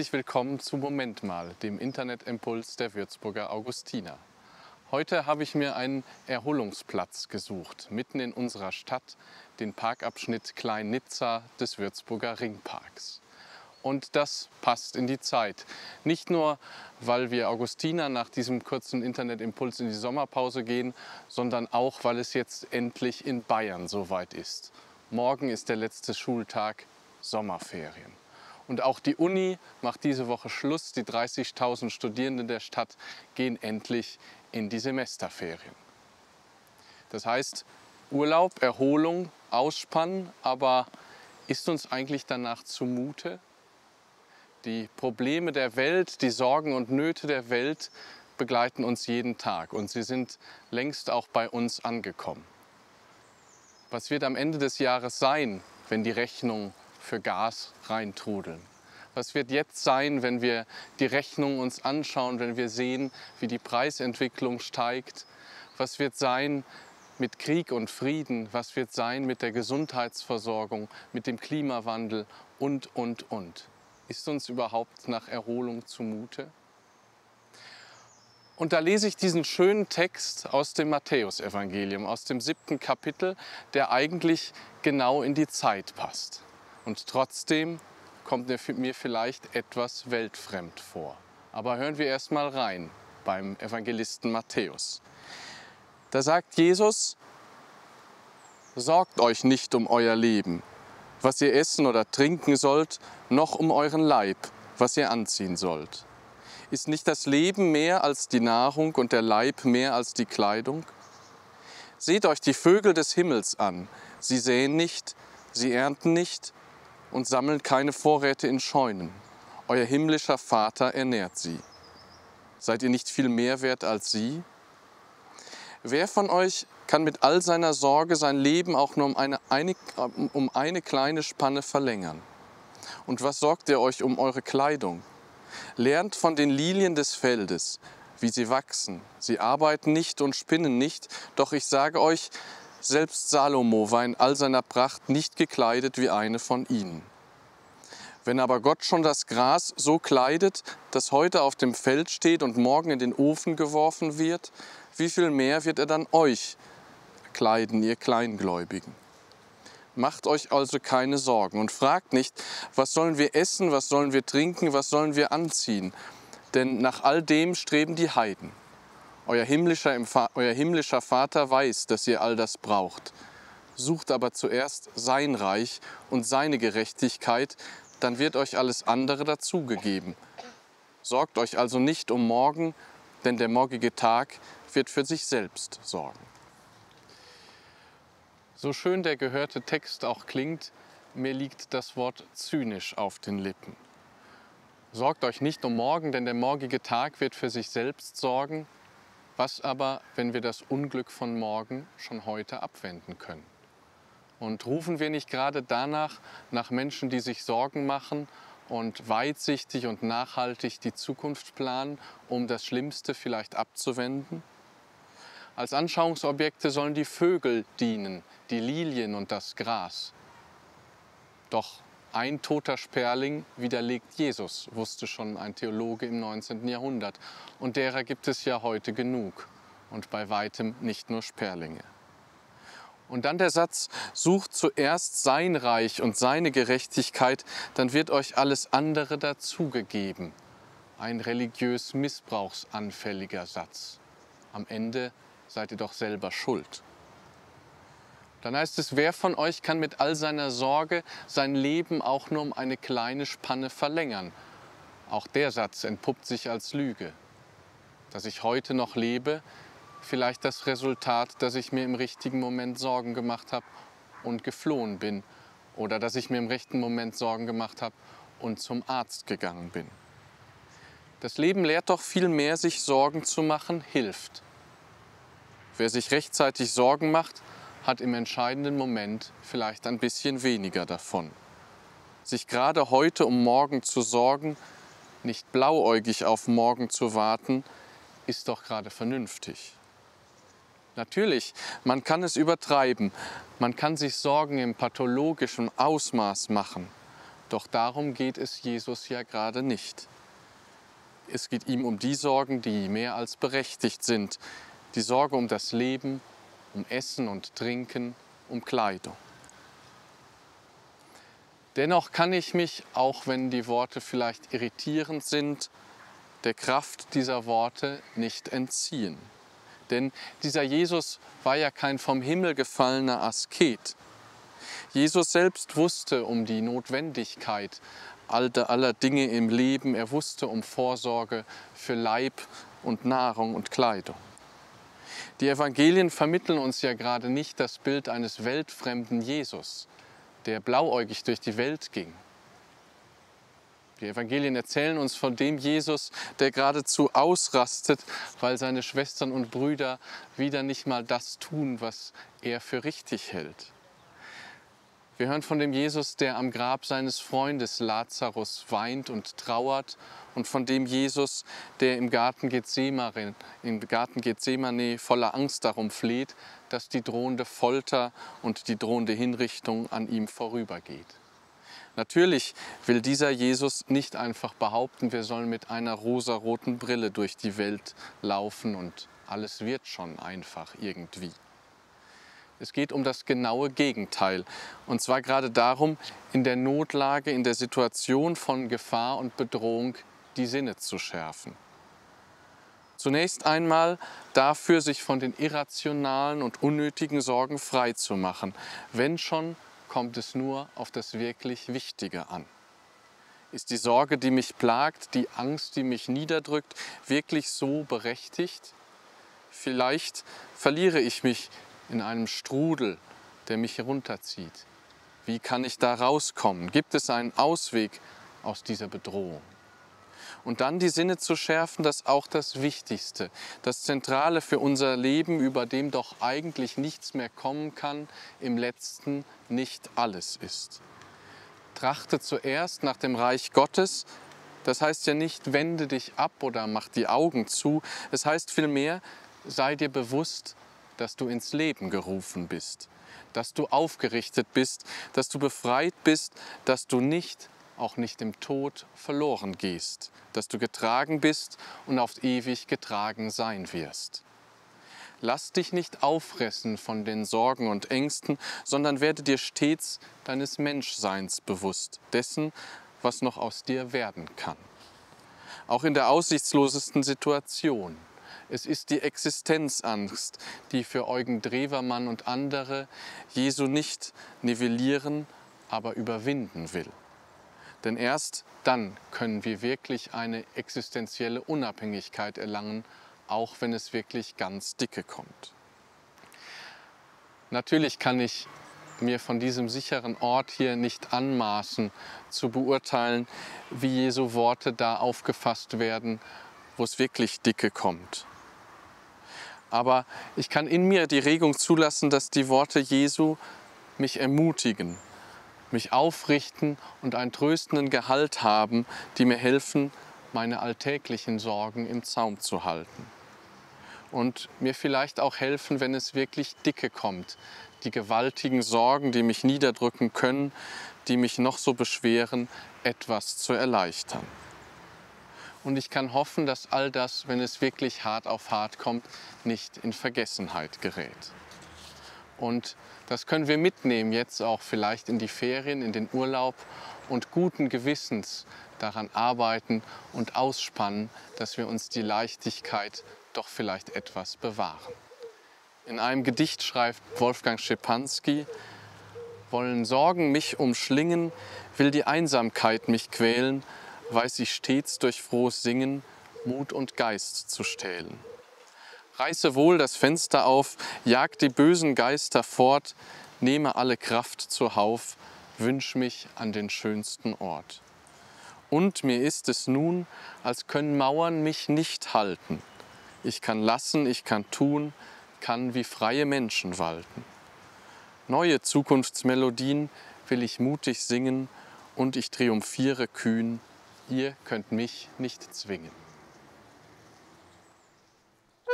Herzlich willkommen zu Moment mal, dem Internetimpuls der Würzburger Augustiner. Heute habe ich mir einen Erholungsplatz gesucht, mitten in unserer Stadt, den Parkabschnitt Klein-Nizza des Würzburger Ringparks. Und das passt in die Zeit. Nicht nur, weil wir Augustiner nach diesem kurzen Internetimpuls in die Sommerpause gehen, sondern auch, weil es jetzt endlich in Bayern soweit ist. Morgen ist der letzte Schultag Sommerferien. Und auch die Uni macht diese Woche Schluss. Die 30.000 Studierenden der Stadt gehen endlich in die Semesterferien. Das heißt, Urlaub, Erholung, Ausspannen, aber ist uns eigentlich danach zumute? Die Probleme der Welt, die Sorgen und Nöte der Welt begleiten uns jeden Tag und sie sind längst auch bei uns angekommen. Was wird am Ende des Jahres sein, wenn die Rechnung für Gas reintrudeln? Was wird jetzt sein, wenn wir die Rechnung uns anschauen, wenn wir sehen, wie die Preisentwicklung steigt? Was wird sein mit Krieg und Frieden? Was wird sein mit der Gesundheitsversorgung, mit dem Klimawandel und, und, und? Ist uns überhaupt nach Erholung zumute? Und da lese ich diesen schönen Text aus dem Matthäusevangelium, aus dem siebten Kapitel, der eigentlich genau in die Zeit passt. Und trotzdem kommt mir vielleicht etwas weltfremd vor. Aber hören wir erst mal rein beim Evangelisten Matthäus. Da sagt Jesus, sorgt euch nicht um euer Leben, was ihr essen oder trinken sollt, noch um euren Leib, was ihr anziehen sollt. Ist nicht das Leben mehr als die Nahrung und der Leib mehr als die Kleidung? Seht euch die Vögel des Himmels an. Sie säen nicht, sie ernten nicht und sammeln keine Vorräte in Scheunen. Euer himmlischer Vater ernährt sie. Seid ihr nicht viel mehr wert als sie? Wer von euch kann mit all seiner Sorge sein Leben auch nur um eine, eine, um eine kleine Spanne verlängern? Und was sorgt ihr euch um eure Kleidung? Lernt von den Lilien des Feldes, wie sie wachsen. Sie arbeiten nicht und spinnen nicht, doch ich sage euch, selbst Salomo war in all seiner Pracht nicht gekleidet wie eine von ihnen. Wenn aber Gott schon das Gras so kleidet, das heute auf dem Feld steht und morgen in den Ofen geworfen wird, wie viel mehr wird er dann euch kleiden, ihr Kleingläubigen? Macht euch also keine Sorgen und fragt nicht, was sollen wir essen, was sollen wir trinken, was sollen wir anziehen, denn nach all dem streben die Heiden. Euer himmlischer, euer himmlischer Vater weiß, dass ihr all das braucht. Sucht aber zuerst sein Reich und seine Gerechtigkeit, dann wird euch alles andere dazugegeben. Sorgt euch also nicht um morgen, denn der morgige Tag wird für sich selbst sorgen. So schön der gehörte Text auch klingt, mir liegt das Wort zynisch auf den Lippen. Sorgt euch nicht um morgen, denn der morgige Tag wird für sich selbst sorgen. Was aber, wenn wir das Unglück von morgen schon heute abwenden können? Und rufen wir nicht gerade danach nach Menschen, die sich Sorgen machen und weitsichtig und nachhaltig die Zukunft planen, um das Schlimmste vielleicht abzuwenden? Als Anschauungsobjekte sollen die Vögel dienen, die Lilien und das Gras. Doch ein toter Sperling widerlegt Jesus, wusste schon ein Theologe im 19. Jahrhundert. Und derer gibt es ja heute genug und bei weitem nicht nur Sperlinge. Und dann der Satz, sucht zuerst sein Reich und seine Gerechtigkeit, dann wird euch alles andere dazugegeben. Ein religiös missbrauchsanfälliger Satz. Am Ende seid ihr doch selber schuld. Dann heißt es, wer von euch kann mit all seiner Sorge sein Leben auch nur um eine kleine Spanne verlängern? Auch der Satz entpuppt sich als Lüge. Dass ich heute noch lebe, vielleicht das Resultat, dass ich mir im richtigen Moment Sorgen gemacht habe und geflohen bin. Oder dass ich mir im rechten Moment Sorgen gemacht habe und zum Arzt gegangen bin. Das Leben lehrt doch viel mehr, sich Sorgen zu machen, hilft. Wer sich rechtzeitig Sorgen macht, hat im entscheidenden Moment vielleicht ein bisschen weniger davon. Sich gerade heute um morgen zu sorgen, nicht blauäugig auf morgen zu warten, ist doch gerade vernünftig. Natürlich, man kann es übertreiben, man kann sich Sorgen im pathologischen Ausmaß machen. Doch darum geht es Jesus ja gerade nicht. Es geht ihm um die Sorgen, die mehr als berechtigt sind. Die Sorge um das Leben, um Essen und Trinken, um Kleidung. Dennoch kann ich mich, auch wenn die Worte vielleicht irritierend sind, der Kraft dieser Worte nicht entziehen. Denn dieser Jesus war ja kein vom Himmel gefallener Asket. Jesus selbst wusste um die Notwendigkeit aller Dinge im Leben. Er wusste um Vorsorge für Leib und Nahrung und Kleidung. Die Evangelien vermitteln uns ja gerade nicht das Bild eines weltfremden Jesus, der blauäugig durch die Welt ging. Die Evangelien erzählen uns von dem Jesus, der geradezu ausrastet, weil seine Schwestern und Brüder wieder nicht mal das tun, was er für richtig hält. Wir hören von dem Jesus, der am Grab seines Freundes Lazarus weint und trauert und von dem Jesus, der im Garten Gethsemane, im Garten Gethsemane voller Angst darum fleht, dass die drohende Folter und die drohende Hinrichtung an ihm vorübergeht. Natürlich will dieser Jesus nicht einfach behaupten, wir sollen mit einer rosaroten Brille durch die Welt laufen und alles wird schon einfach irgendwie. Es geht um das genaue Gegenteil. Und zwar gerade darum, in der Notlage, in der Situation von Gefahr und Bedrohung die Sinne zu schärfen. Zunächst einmal dafür, sich von den irrationalen und unnötigen Sorgen frei zu machen. Wenn schon, kommt es nur auf das wirklich Wichtige an. Ist die Sorge, die mich plagt, die Angst, die mich niederdrückt, wirklich so berechtigt? Vielleicht verliere ich mich in einem Strudel, der mich herunterzieht. Wie kann ich da rauskommen? Gibt es einen Ausweg aus dieser Bedrohung? Und dann die Sinne zu schärfen, das ist auch das Wichtigste, das Zentrale für unser Leben, über dem doch eigentlich nichts mehr kommen kann, im letzten nicht alles ist. Trachte zuerst nach dem Reich Gottes, das heißt ja nicht, wende dich ab oder mach die Augen zu, es heißt vielmehr, sei dir bewusst, dass du ins Leben gerufen bist, dass du aufgerichtet bist, dass du befreit bist, dass du nicht, auch nicht im Tod, verloren gehst, dass du getragen bist und auf ewig getragen sein wirst. Lass dich nicht auffressen von den Sorgen und Ängsten, sondern werde dir stets deines Menschseins bewusst, dessen, was noch aus dir werden kann. Auch in der aussichtslosesten Situation es ist die Existenzangst, die für Eugen Drewermann und andere Jesu nicht nivellieren, aber überwinden will. Denn erst dann können wir wirklich eine existenzielle Unabhängigkeit erlangen, auch wenn es wirklich ganz dicke kommt. Natürlich kann ich mir von diesem sicheren Ort hier nicht anmaßen zu beurteilen, wie Jesu Worte da aufgefasst werden, wo es wirklich dicke kommt aber ich kann in mir die Regung zulassen, dass die Worte Jesu mich ermutigen, mich aufrichten und einen tröstenden Gehalt haben, die mir helfen, meine alltäglichen Sorgen im Zaum zu halten. Und mir vielleicht auch helfen, wenn es wirklich dicke kommt, die gewaltigen Sorgen, die mich niederdrücken können, die mich noch so beschweren, etwas zu erleichtern. Und ich kann hoffen, dass all das, wenn es wirklich hart auf hart kommt, nicht in Vergessenheit gerät. Und das können wir mitnehmen jetzt auch vielleicht in die Ferien, in den Urlaub und guten Gewissens daran arbeiten und ausspannen, dass wir uns die Leichtigkeit doch vielleicht etwas bewahren. In einem Gedicht schreibt Wolfgang Schepanski, wollen Sorgen mich umschlingen, will die Einsamkeit mich quälen, weiß ich stets durch frohes Singen Mut und Geist zu stählen. Reiße wohl das Fenster auf, jag die bösen Geister fort, nehme alle Kraft zur Hauf, wünsch mich an den schönsten Ort. Und mir ist es nun, als können Mauern mich nicht halten. Ich kann lassen, ich kann tun, kann wie freie Menschen walten. Neue Zukunftsmelodien will ich mutig singen und ich triumphiere kühn Ihr könnt mich nicht zwingen.